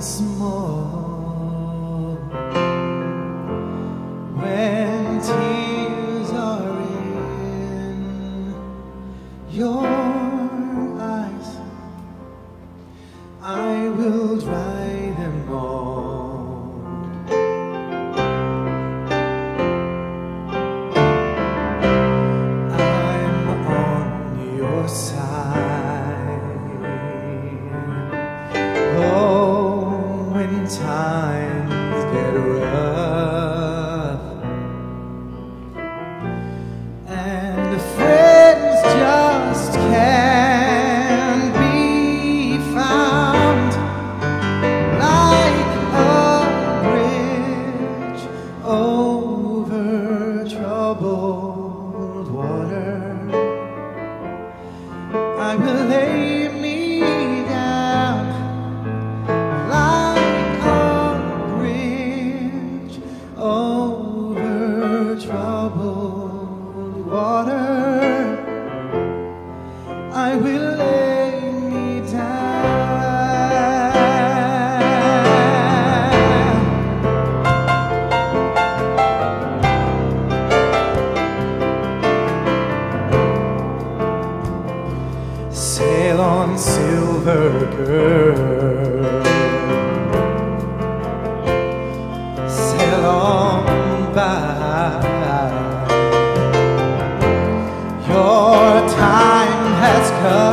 once more. When tears are in your eyes I will dry cold water. I will lay me down. Sail on, silver girl. Sail on by. Come.